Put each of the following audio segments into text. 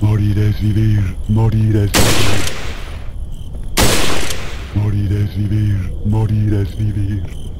Morir es vivir, morir es vivir. Morir es vivir, morir es vivir.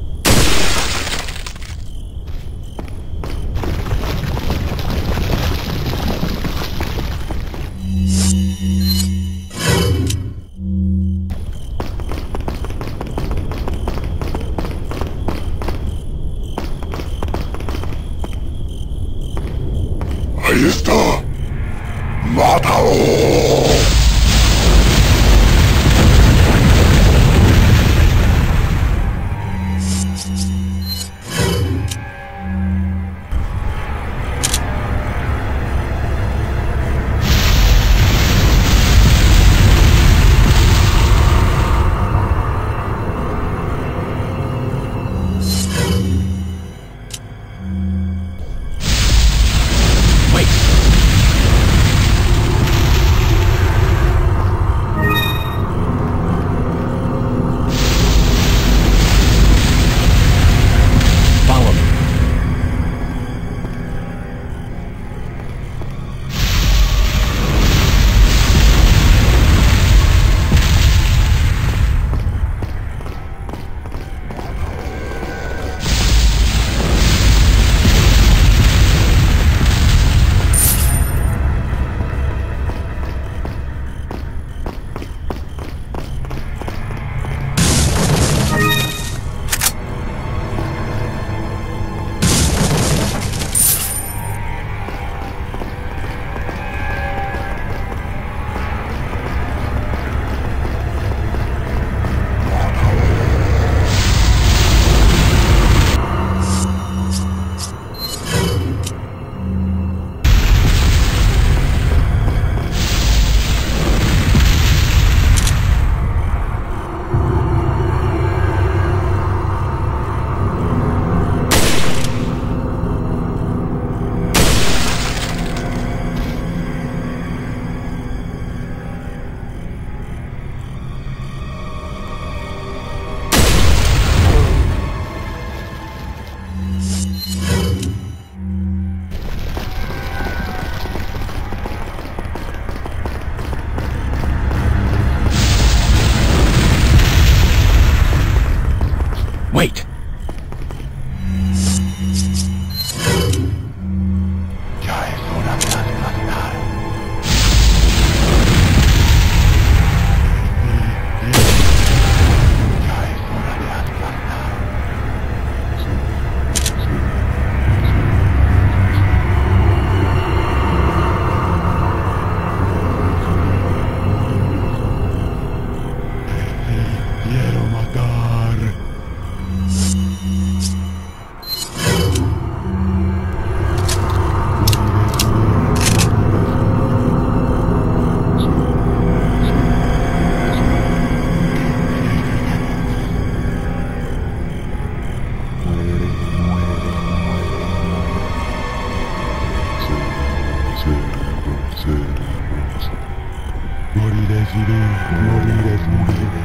morir es morir es morir.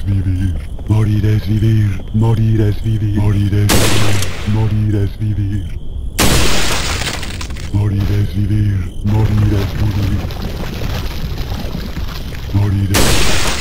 a vivir, morir es vivir, morir es vivir, morir es vivir, morir es vivir. Morir es vivir, morir es vivir. Morir es vivir.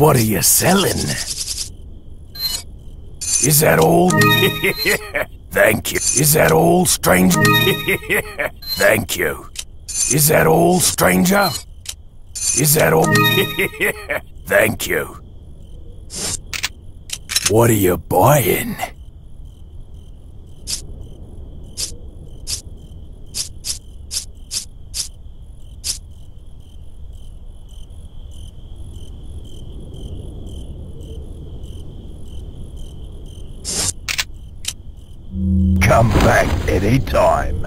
What are you selling? Is that all? Thank you. Is that all, stranger? Thank you. Is that all, stranger? Is that all? Thank you. What are you buying? Come back anytime.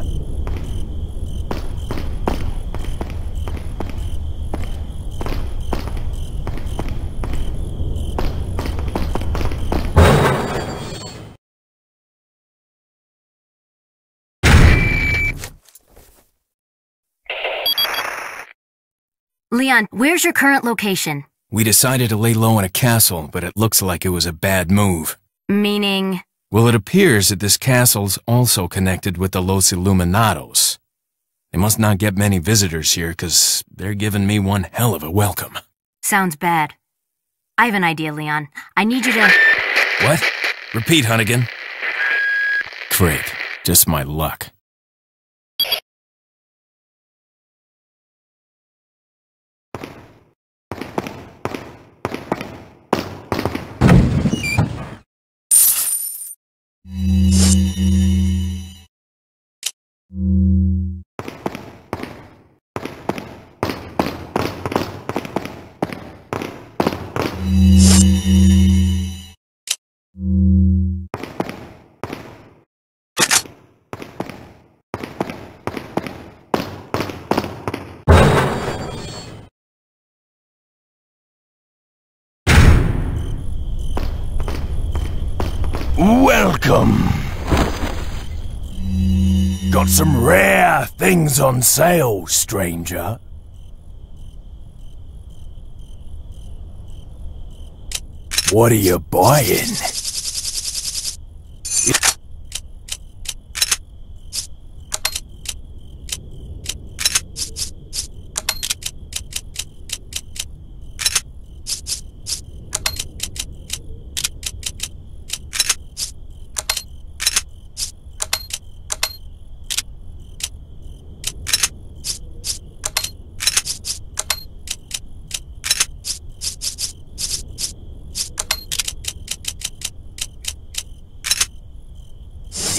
Leon, where's your current location? We decided to lay low in a castle, but it looks like it was a bad move. Meaning, Well, it appears that this castle's also connected with the Los Illuminados. They must not get many visitors here, because they're giving me one hell of a welcome. sounds bad. I have an idea, Leon. I need you to. What? Repeat, Hunnigan. Great. Just my luck. Things on sale, stranger. What are you buying?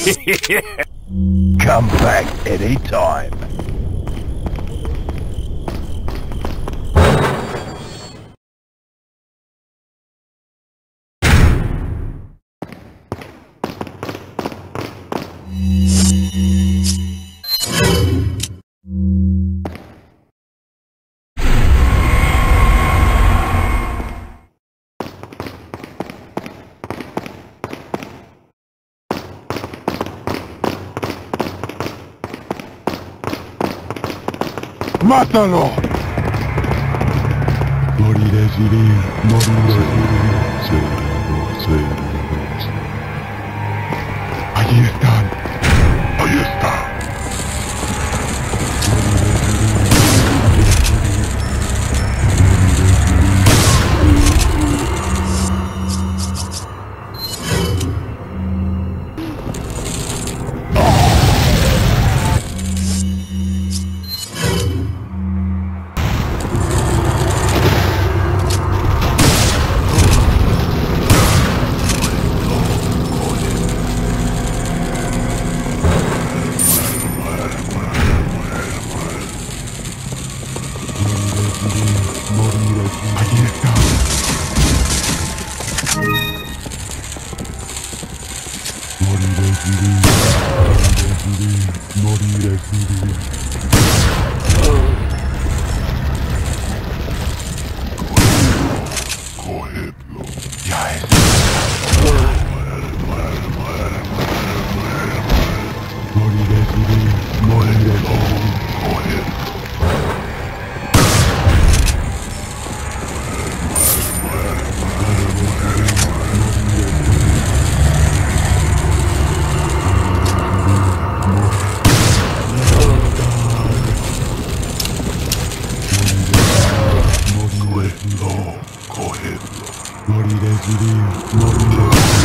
Come back anytime. 蛋了。Música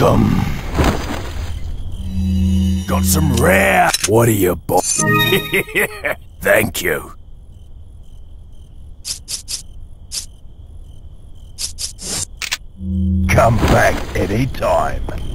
Welcome. Got some rare. What are you, bo? Thank you. Come back anytime. Wait.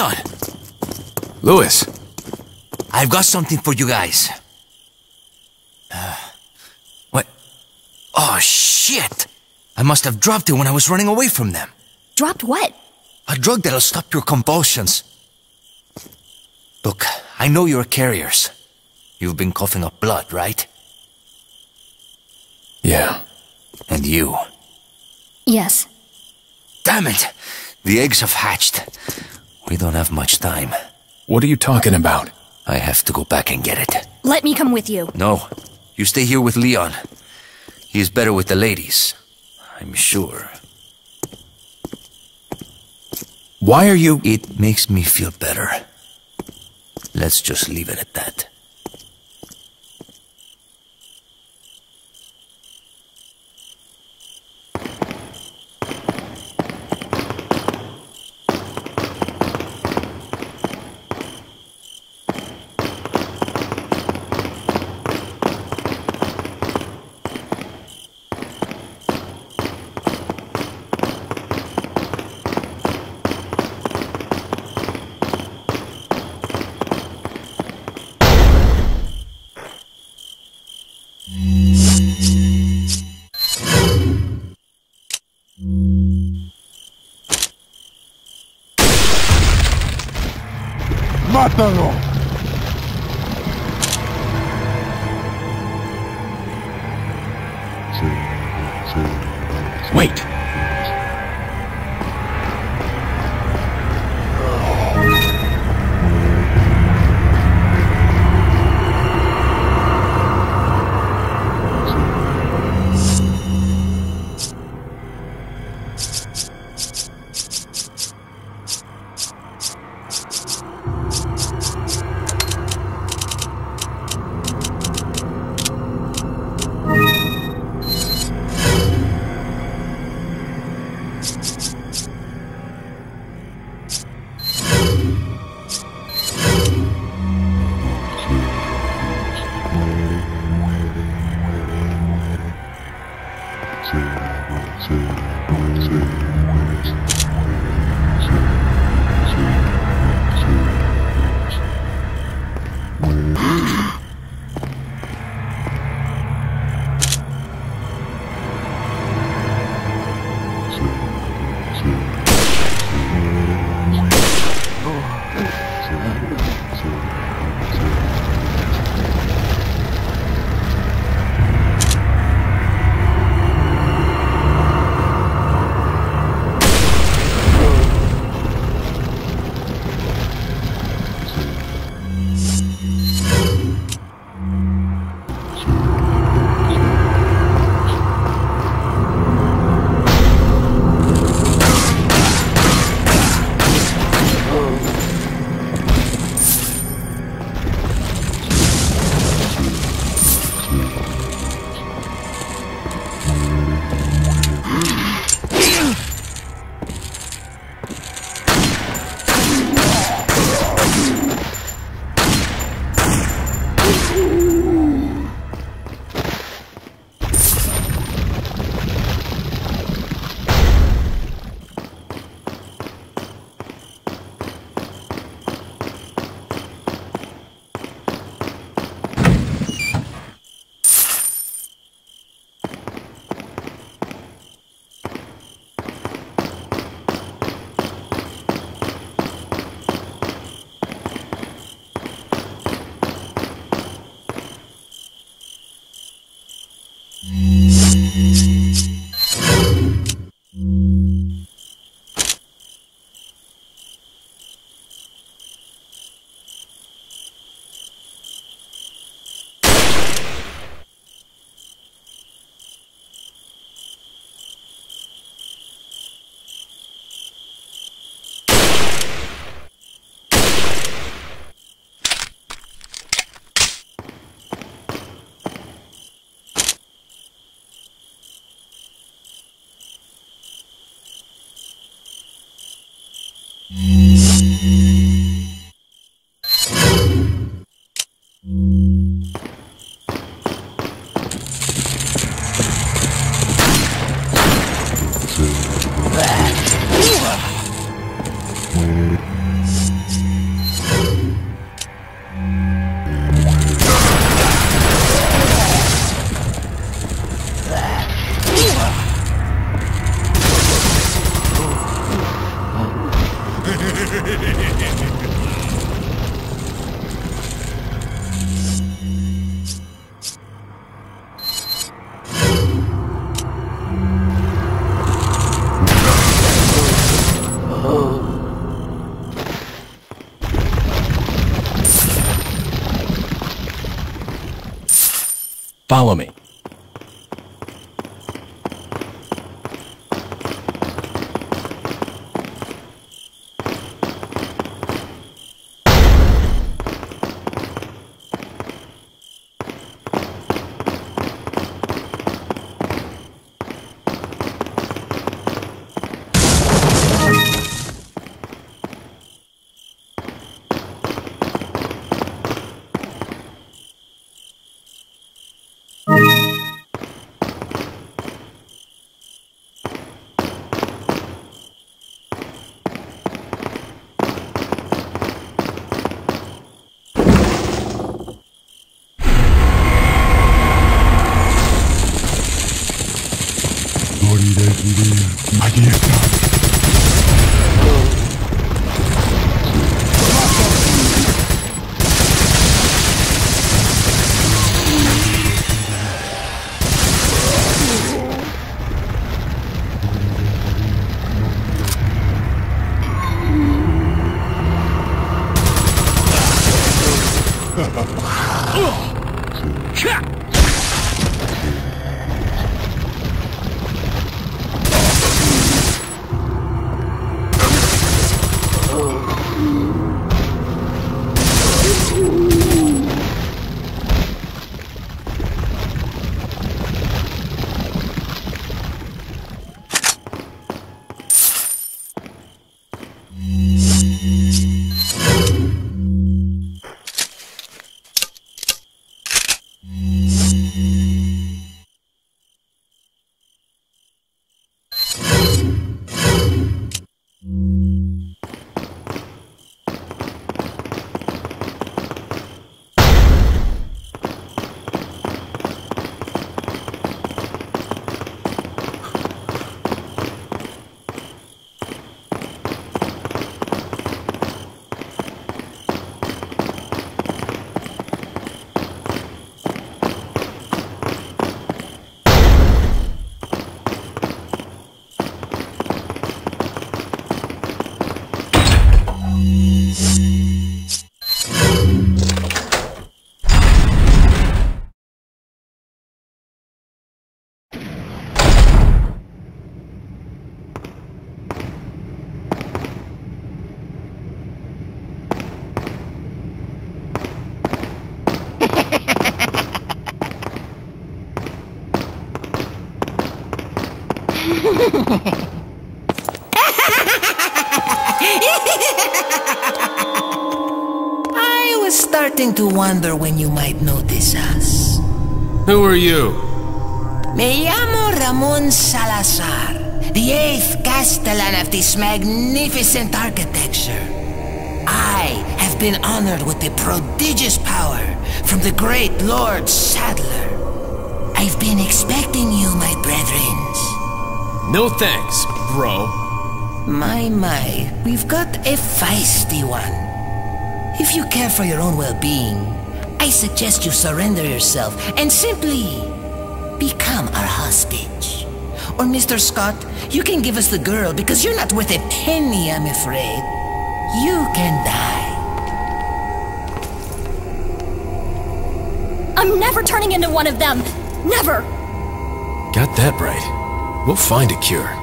Leon, Luis, I've got something for you guys. Uh, what? Oh, shit! I must have dropped it when I was running away from them. Dropped what? A drug that'll stop your convulsions. Look, I know you're carriers. You've been coughing up blood, right? yeah. And you. Yes. Damn it! The eggs have hatched. We don't have much time. What are you talking about? I have to go back and get it. Let me come with you. No, you stay here with Leon. He is better with the ladies. I'm sure. Why are you... It makes me feel better. Let's just leave it at that. maintenant Follow me. I of this magnificent architecture. I have been honored with the prodigious power from the great Lord Saddler. I've been expecting you, my brethren. No thanks, bro. My, my, we've got a feisty one. If you care for your own well-being, I suggest you surrender yourself and simply become our hostage. Or Mr. Scott, you can give us the girl because you're not worth a penny, I'm afraid. You can die. I'm never turning into one of them. Never. Got that right. We'll find a cure.